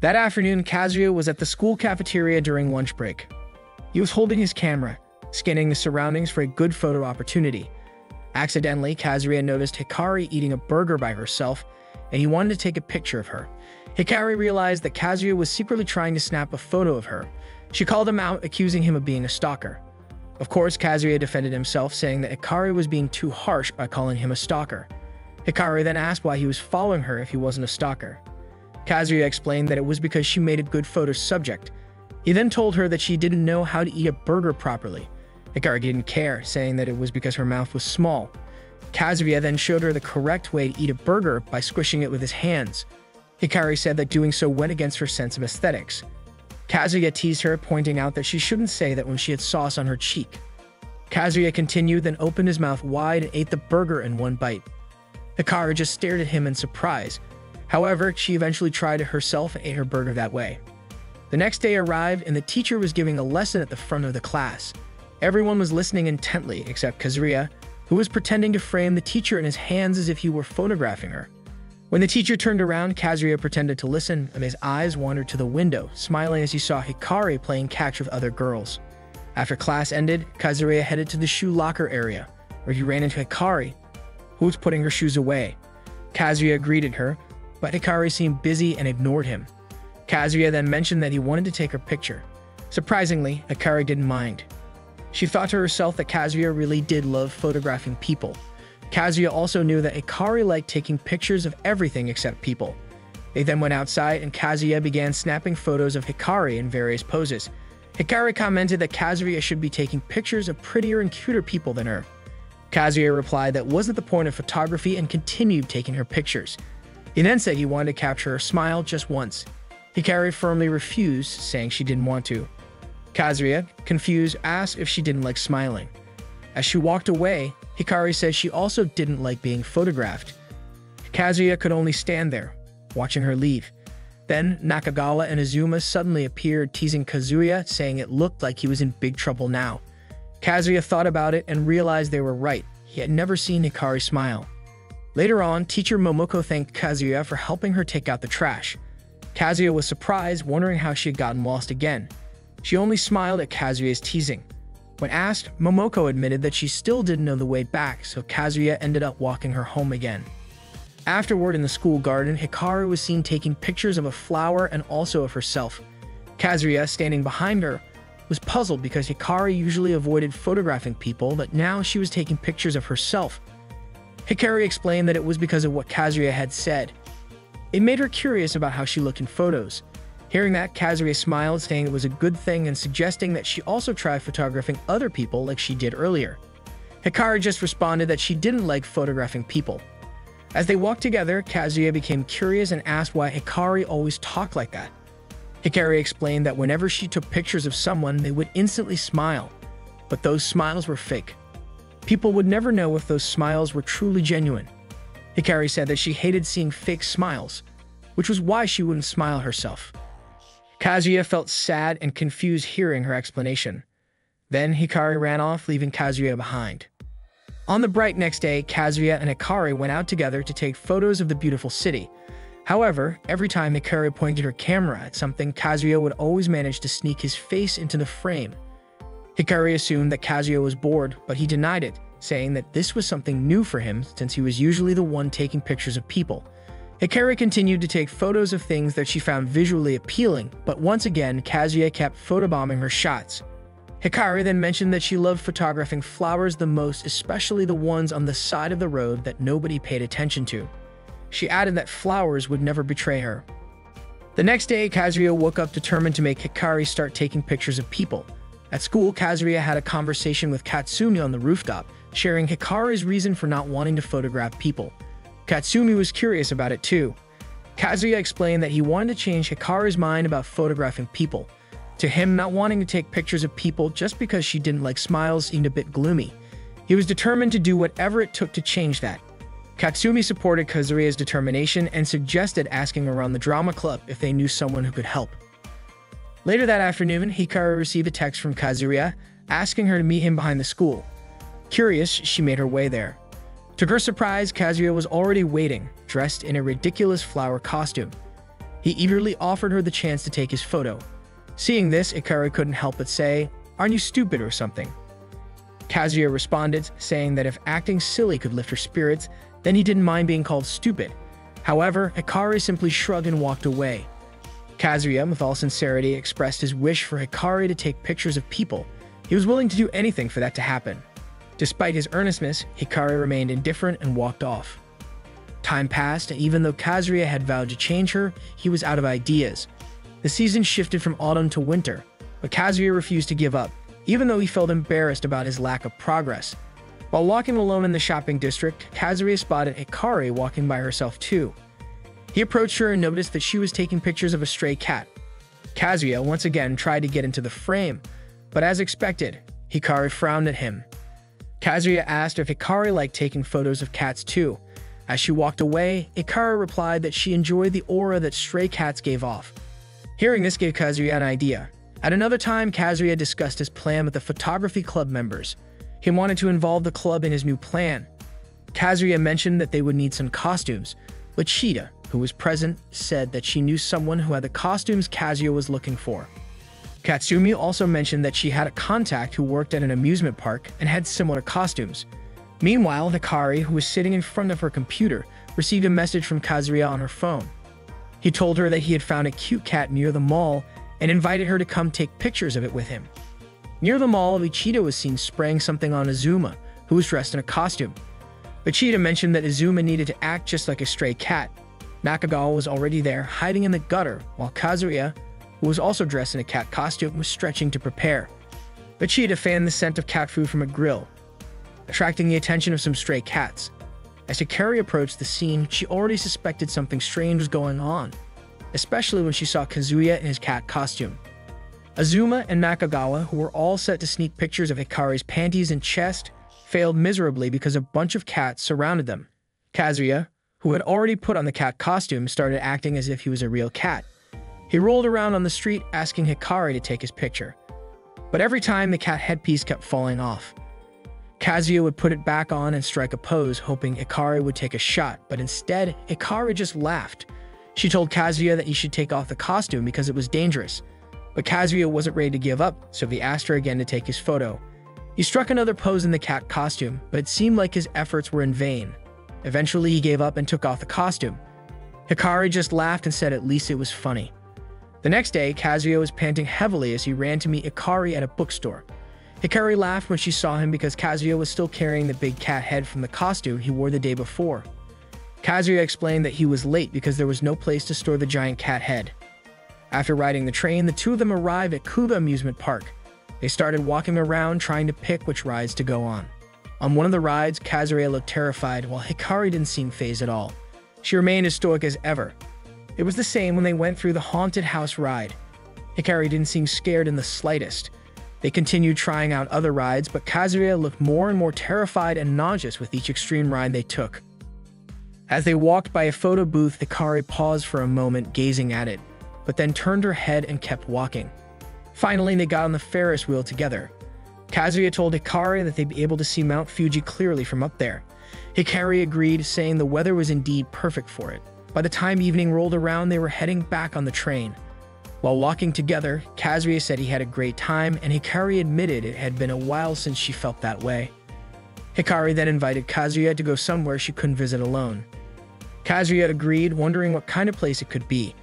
That afternoon, Kazuya was at the school cafeteria during lunch break. He was holding his camera, scanning the surroundings for a good photo opportunity. Accidentally, Kazuya noticed Hikari eating a burger by herself, and he wanted to take a picture of her. Hikari realized that Kazuya was secretly trying to snap a photo of her. She called him out, accusing him of being a stalker. Of course, Kazuya defended himself, saying that Hikari was being too harsh by calling him a stalker. Hikari then asked why he was following her if he wasn't a stalker. Kazuya explained that it was because she made a good photo subject. He then told her that she didn't know how to eat a burger properly. Hikari didn't care, saying that it was because her mouth was small. Kazuya then showed her the correct way to eat a burger by squishing it with his hands. Hikari said that doing so went against her sense of aesthetics. Kazuya teased her, pointing out that she shouldn't say that when she had sauce on her cheek. Kazuya continued, then opened his mouth wide and ate the burger in one bite. Hikari just stared at him in surprise, However, she eventually tried herself and ate her burger that way. The next day arrived, and the teacher was giving a lesson at the front of the class. Everyone was listening intently except Kazuya, who was pretending to frame the teacher in his hands as if he were photographing her. When the teacher turned around, Kazuya pretended to listen, and his eyes wandered to the window, smiling as he saw Hikari playing catch with other girls. After class ended, Kazuya headed to the shoe locker area, where he ran into Hikari, who was putting her shoes away. Kazuya greeted her, but Hikari seemed busy and ignored him. Kazuya then mentioned that he wanted to take her picture. Surprisingly, Hikari didn't mind. She thought to herself that Kazuya really did love photographing people. Kazuya also knew that Hikari liked taking pictures of everything except people. They then went outside and Kazuya began snapping photos of Hikari in various poses. Hikari commented that Kazuya should be taking pictures of prettier and cuter people than her. Kazuya replied that wasn't the point of photography and continued taking her pictures. He then said he wanted to capture her smile just once. Hikari firmly refused, saying she didn't want to. Kazuya, confused, asked if she didn't like smiling. As she walked away, Hikari said she also didn't like being photographed. Kazuya could only stand there, watching her leave. Then Nakagawa and Azuma suddenly appeared, teasing Kazuya, saying it looked like he was in big trouble now. Kazuya thought about it and realized they were right. He had never seen Hikari smile. Later on, teacher Momoko thanked Kazuya for helping her take out the trash. Kazuya was surprised, wondering how she had gotten lost again. She only smiled at Kazuya's teasing. When asked, Momoko admitted that she still didn't know the way back, so Kazuya ended up walking her home again. Afterward, in the school garden, Hikari was seen taking pictures of a flower and also of herself. Kazuya, standing behind her, was puzzled because Hikari usually avoided photographing people, but now she was taking pictures of herself, Hikari explained that it was because of what Kazuya had said. It made her curious about how she looked in photos. Hearing that, Kazuya smiled, saying it was a good thing and suggesting that she also try photographing other people like she did earlier. Hikari just responded that she didn't like photographing people. As they walked together, Kazuya became curious and asked why Hikari always talked like that. Hikari explained that whenever she took pictures of someone, they would instantly smile, but those smiles were fake. People would never know if those smiles were truly genuine. Hikari said that she hated seeing fake smiles, which was why she wouldn't smile herself. Kazuya felt sad and confused hearing her explanation. Then Hikari ran off, leaving Kazuya behind. On the bright next day, Kazuya and Hikari went out together to take photos of the beautiful city. However, every time Hikari pointed her camera at something, Kazuya would always manage to sneak his face into the frame Hikari assumed that Kazuya was bored, but he denied it, saying that this was something new for him since he was usually the one taking pictures of people. Hikari continued to take photos of things that she found visually appealing, but once again, Kazuya kept photobombing her shots. Hikari then mentioned that she loved photographing flowers the most, especially the ones on the side of the road that nobody paid attention to. She added that flowers would never betray her. The next day, Kazuya woke up determined to make Hikari start taking pictures of people. At school, Kazuya had a conversation with Katsumi on the rooftop, sharing Hikari's reason for not wanting to photograph people. Katsumi was curious about it too. Kazuya explained that he wanted to change Hikari's mind about photographing people. To him, not wanting to take pictures of people just because she didn't like smiles seemed a bit gloomy. He was determined to do whatever it took to change that. Katsumi supported Kazuya's determination and suggested asking around the drama club if they knew someone who could help. Later that afternoon, Hikari received a text from Kazuya asking her to meet him behind the school. Curious, she made her way there. To her surprise, Kazuya was already waiting, dressed in a ridiculous flower costume. He eagerly offered her the chance to take his photo. Seeing this, Hikari couldn't help but say, Aren't you stupid or something? Kazuya responded, saying that if acting silly could lift her spirits, then he didn't mind being called stupid. However, Hikari simply shrugged and walked away. Kazuya, with all sincerity, expressed his wish for Hikari to take pictures of people. He was willing to do anything for that to happen. Despite his earnestness, Hikari remained indifferent and walked off. Time passed, and even though Kazuya had vowed to change her, he was out of ideas. The season shifted from autumn to winter, but Kazuya refused to give up, even though he felt embarrassed about his lack of progress. While walking alone in the shopping district, Kazuya spotted Hikari walking by herself too. He approached her and noticed that she was taking pictures of a stray cat. Kazuya once again tried to get into the frame, but as expected, Hikari frowned at him. Kazuya asked if Hikari liked taking photos of cats too. As she walked away, Hikari replied that she enjoyed the aura that stray cats gave off. Hearing this gave Kazuya an idea. At another time, Kazuya discussed his plan with the photography club members. He wanted to involve the club in his new plan. Kazuya mentioned that they would need some costumes, but Shida, who was present, said that she knew someone who had the costumes Kazuya was looking for. Katsumi also mentioned that she had a contact who worked at an amusement park and had similar costumes. Meanwhile, Hikari, who was sitting in front of her computer, received a message from Kazuya on her phone. He told her that he had found a cute cat near the mall and invited her to come take pictures of it with him. Near the mall, Ichida was seen spraying something on Azuma, who was dressed in a costume. Ichida mentioned that Azuma needed to act just like a stray cat. Nakagawa was already there, hiding in the gutter, while Kazuya, who was also dressed in a cat costume, was stretching to prepare. Ichida fanned the scent of cat food from a grill, attracting the attention of some stray cats. As Hikari approached the scene, she already suspected something strange was going on, especially when she saw Kazuya in his cat costume. Azuma and Nakagawa, who were all set to sneak pictures of Hikari's panties and chest, failed miserably because a bunch of cats surrounded them. Kazuya, who had already put on the cat costume, started acting as if he was a real cat. He rolled around on the street asking Hikari to take his picture. But every time the cat headpiece kept falling off. Kazuya would put it back on and strike a pose, hoping Hikari would take a shot, but instead, Hikari just laughed. She told Kazuya that he should take off the costume because it was dangerous. But Kazuya wasn't ready to give up, so he asked her again to take his photo. He struck another pose in the cat costume, but it seemed like his efforts were in vain. Eventually, he gave up and took off the costume. Hikari just laughed and said at least it was funny. The next day, Kazuya was panting heavily as he ran to meet Hikari at a bookstore. Hikari laughed when she saw him because Kazuya was still carrying the big cat head from the costume he wore the day before. Kazuya explained that he was late because there was no place to store the giant cat head. After riding the train, the two of them arrived at Kuba Amusement Park. They started walking around trying to pick which rides to go on. On one of the rides, Kazuya looked terrified while Hikari didn't seem fazed at all. She remained as stoic as ever. It was the same when they went through the haunted house ride. Hikari didn't seem scared in the slightest. They continued trying out other rides, but Kazuya looked more and more terrified and nauseous with each extreme ride they took. As they walked by a photo booth, Hikari paused for a moment, gazing at it, but then turned her head and kept walking. Finally, they got on the Ferris wheel together. Kazuya told Hikari that they'd be able to see Mount Fuji clearly from up there. Hikari agreed, saying the weather was indeed perfect for it. By the time evening rolled around, they were heading back on the train. While walking together, Kazuya said he had a great time, and Hikari admitted it had been a while since she felt that way. Hikari then invited Kazuya to go somewhere she couldn't visit alone. Kazuya agreed, wondering what kind of place it could be.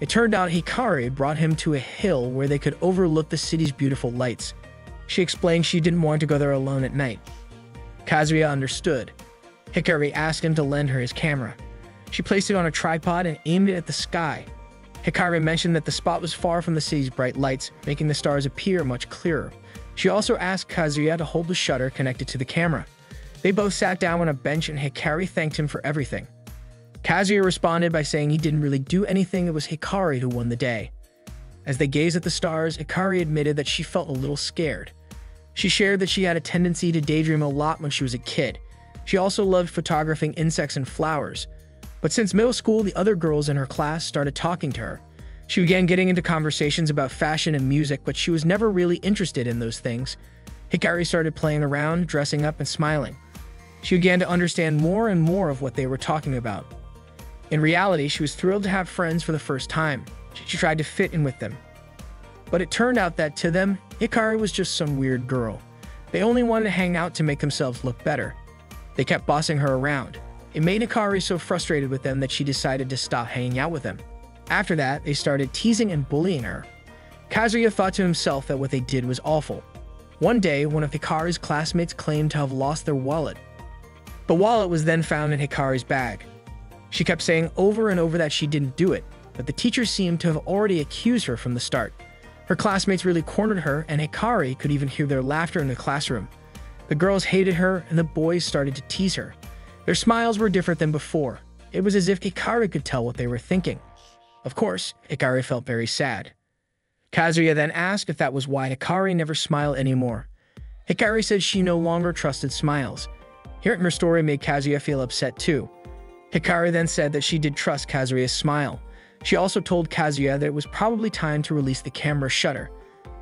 It turned out Hikari brought him to a hill where they could overlook the city's beautiful lights. She explained she didn't want to go there alone at night. Kazuya understood. Hikari asked him to lend her his camera. She placed it on a tripod and aimed it at the sky, Hikari mentioned that the spot was far from the city's bright lights, making the stars appear much clearer. She also asked Kazuya to hold the shutter connected to the camera. They both sat down on a bench and Hikari thanked him for everything. Kazuya responded by saying he didn't really do anything, it was Hikari who won the day. As they gazed at the stars, Hikari admitted that she felt a little scared. She shared that she had a tendency to daydream a lot when she was a kid. She also loved photographing insects and flowers. But since middle school, the other girls in her class started talking to her. She began getting into conversations about fashion and music, but she was never really interested in those things. Hikari started playing around, dressing up, and smiling. She began to understand more and more of what they were talking about. In reality, she was thrilled to have friends for the first time. She tried to fit in with them. But it turned out that to them, Hikari was just some weird girl. They only wanted to hang out to make themselves look better. They kept bossing her around. It made Hikari so frustrated with them that she decided to stop hanging out with them. After that, they started teasing and bullying her. Kazuya thought to himself that what they did was awful. One day, one of Hikari's classmates claimed to have lost their wallet. The wallet was then found in Hikari's bag. She kept saying over and over that she didn't do it, but the teacher seemed to have already accused her from the start. Her classmates really cornered her, and Hikari could even hear their laughter in the classroom. The girls hated her, and the boys started to tease her. Their smiles were different than before. It was as if Hikari could tell what they were thinking. Of course, Hikari felt very sad. Kazuya then asked if that was why Hikari never smiled anymore. Hikari said she no longer trusted smiles. Hearing her story made Kazuya feel upset too. Hikari then said that she did trust Kazuya's smile. She also told Kazuya that it was probably time to release the camera shutter.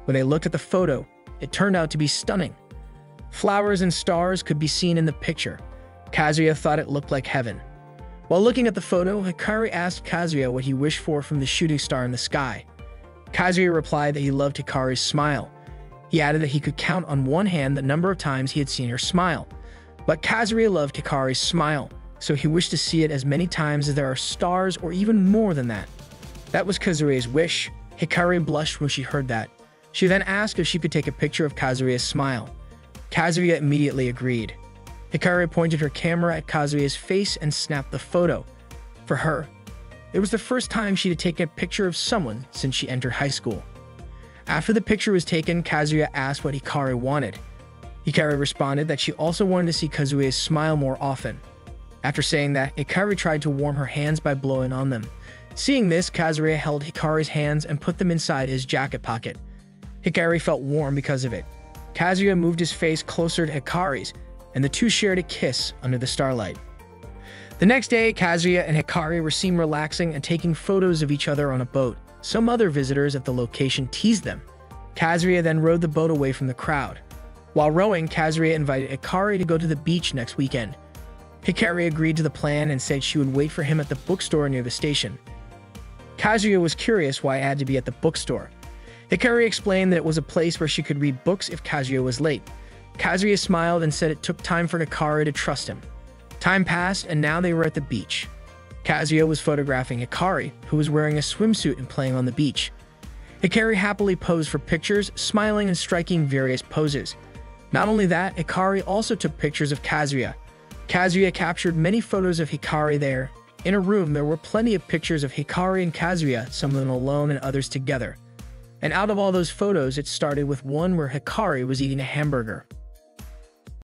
When they looked at the photo, it turned out to be stunning. Flowers and stars could be seen in the picture. Kazuya thought it looked like heaven. While looking at the photo, Hikari asked Kazuya what he wished for from the shooting star in the sky. Kazuya replied that he loved Hikari's smile. He added that he could count on one hand the number of times he had seen her smile. But Kazuya loved Hikari's smile, so he wished to see it as many times as there are stars or even more than that. That was Kazuya's wish. Hikari blushed when she heard that. She then asked if she could take a picture of Kazuya's smile. Kazuya immediately agreed. Hikari pointed her camera at Kazuya's face and snapped the photo. For her, it was the first time she had taken a picture of someone since she entered high school. After the picture was taken, Kazuya asked what Hikari wanted. Hikari responded that she also wanted to see Kazuya's smile more often. After saying that, Hikari tried to warm her hands by blowing on them. Seeing this, Kazuya held Hikari's hands and put them inside his jacket pocket. Hikari felt warm because of it. Kazuya moved his face closer to Hikari's, and the two shared a kiss under the starlight. The next day, Kazuya and Hikari were seen relaxing and taking photos of each other on a boat. Some other visitors at the location teased them. Kazuya then rowed the boat away from the crowd. While rowing, Kazuya invited Hikari to go to the beach next weekend. Hikari agreed to the plan and said she would wait for him at the bookstore near the station. Kazuya was curious why it had to be at the bookstore. Hikari explained that it was a place where she could read books if Kazuya was late. Kazuya smiled and said it took time for Hikari to trust him. Time passed and now they were at the beach. Kazuya was photographing Hikari, who was wearing a swimsuit and playing on the beach. Hikari happily posed for pictures, smiling and striking various poses. Not only that, Hikari also took pictures of Kazuya, Kazuya captured many photos of Hikari there. In a room, there were plenty of pictures of Hikari and Kazuya, some of them alone and others together. And out of all those photos, it started with one where Hikari was eating a hamburger.